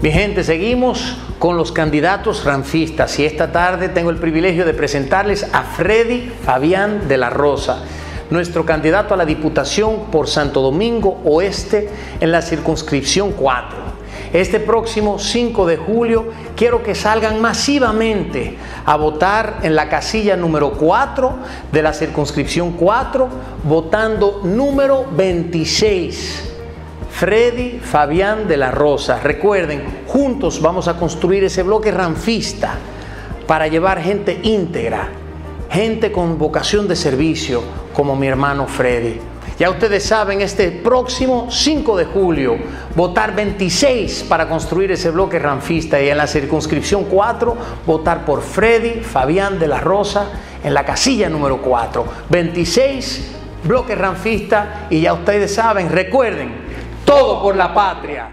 Mi gente, seguimos con los candidatos ranfistas y esta tarde tengo el privilegio de presentarles a Freddy Fabián de la Rosa, nuestro candidato a la Diputación por Santo Domingo Oeste en la circunscripción 4. Este próximo 5 de julio quiero que salgan masivamente a votar en la casilla número 4 de la circunscripción 4, votando número 26 Freddy Fabián de la Rosa. Recuerden, juntos vamos a construir ese bloque ranfista para llevar gente íntegra, gente con vocación de servicio, como mi hermano Freddy. Ya ustedes saben, este próximo 5 de julio, votar 26 para construir ese bloque ranfista y en la circunscripción 4, votar por Freddy Fabián de la Rosa en la casilla número 4. 26 bloque ranfista y ya ustedes saben, recuerden, todo por la patria.